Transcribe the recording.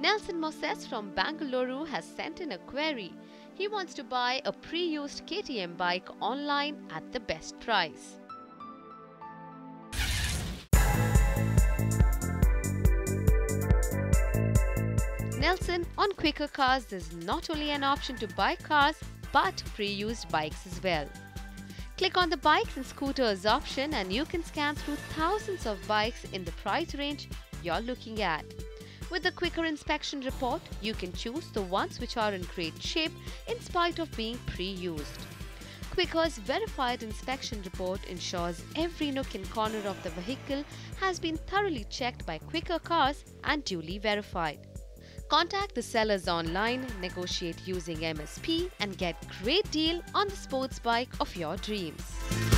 Nelson Moses from Bangalore has sent in a query. He wants to buy a pre-used KTM bike online at the best price. Nelson, on Quikr Cars, there's not only an option to buy cars but pre-used bikes as well. Click on the bikes and scooters option and you can scan through thousands of bikes in the price range you're looking at. With the Quikr inspection report, you can choose the ones which are in great shape in spite of being pre-used. Quikr's verified inspection report ensures every nook and corner of the vehicle has been thoroughly checked by Quikr Cars and duly verified. Contact the sellers online, negotiate using MSP and get great deal on the sports bike of your dreams.